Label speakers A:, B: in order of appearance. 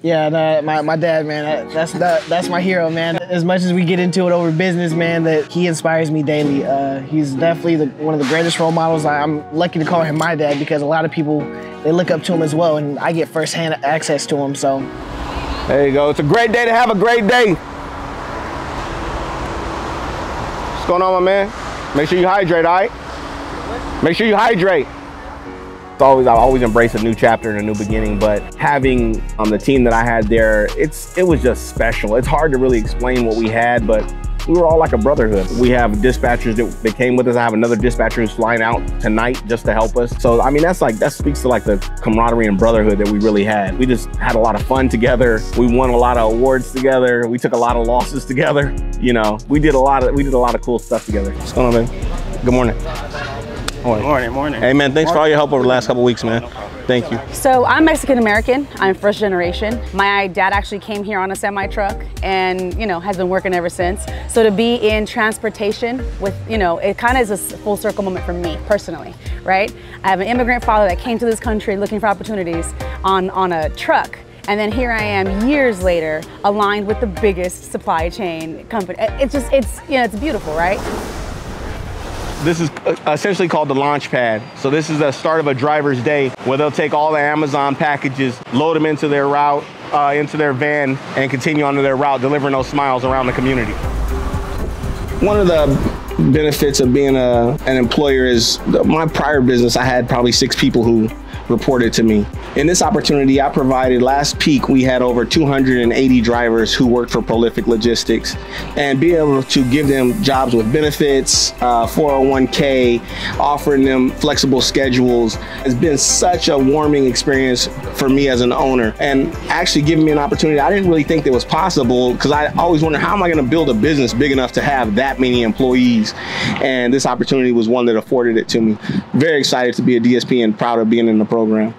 A: Yeah, my, my dad, man, that, that's that, that's my hero, man. As much as we get into it over business, man, that he inspires me daily. Uh, he's definitely the, one of the greatest role models. I, I'm lucky to call him my dad because a lot of people they look up to him as well, and I get firsthand access to him. So
B: there you go. It's a great day to have a great day. What's going on, my man? Make sure you hydrate, all right? Make sure you hydrate. It's always I always embrace a new chapter and a new beginning, but having um, the team that I had there, it's it was just special. It's hard to really explain what we had, but we were all like a brotherhood. We have dispatchers that, that came with us. I have another dispatcher who's flying out tonight just to help us. So I mean, that's like that speaks to like the camaraderie and brotherhood that we really had. We just had a lot of fun together. We won a lot of awards together. We took a lot of losses together. You know, we did a lot of we did a lot of cool stuff together. What's going on, man? Good morning.
C: Morning. Morning, morning.
B: Hey, man, thanks morning. for all your help over the last couple weeks, man. Thank you.
D: So I'm Mexican American. I'm first generation. My dad actually came here on a semi truck and, you know, has been working ever since. So to be in transportation with, you know, it kind of is a full circle moment for me personally, right? I have an immigrant father that came to this country looking for opportunities on, on a truck. And then here I am years later, aligned with the biggest supply chain company. It's just, it's, you know, it's beautiful, right?
B: This is uh, essentially called the launch pad. So this is the start of a driver's day where they'll take all the Amazon packages, load them into their route, uh, into their van, and continue on to their route, delivering those smiles around the community. One of the benefits of being a, an employer is my prior business, I had probably six people who reported to me. In this opportunity, I provided last peak, we had over 280 drivers who worked for Prolific Logistics and be able to give them jobs with benefits, uh, 401k, offering them flexible schedules has been such a warming experience for me as an owner and actually giving me an opportunity I didn't really think that was possible because I always wondered how am I going to build a business big enough to have that many employees and this opportunity was one that afforded it to me. Very excited to be a DSP and proud of being in the program program.